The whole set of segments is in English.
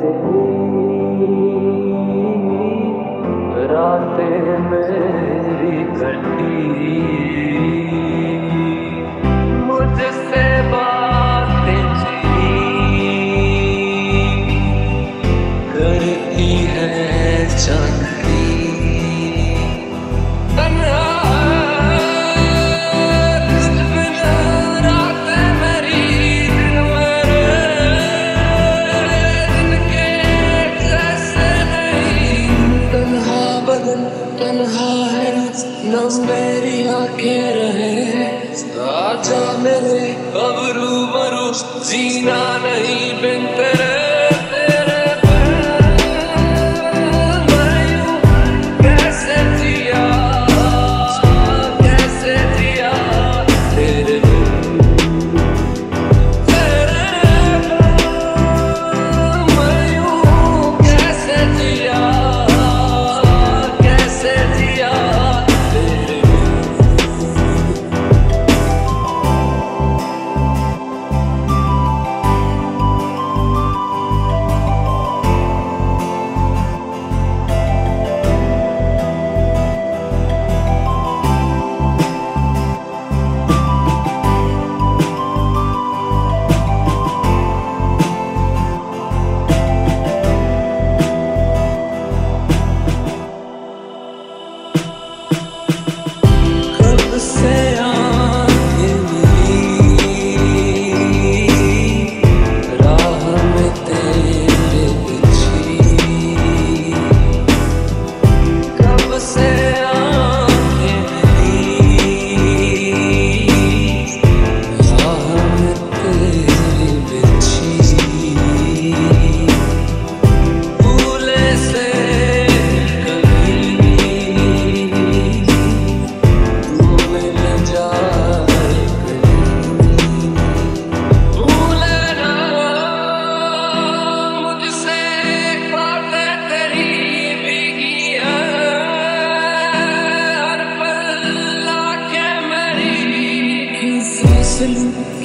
Deus. and heights na meri aankhein rahe aaja mere ab roo baro jeena nahi bin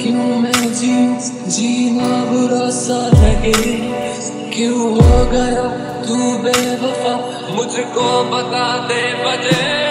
क्यों मैं जी जीना बुरा सा लगे? क्यों हो गया तू बेवफा? मुझको बता दे बजे।